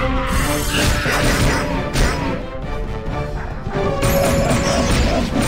Let's go.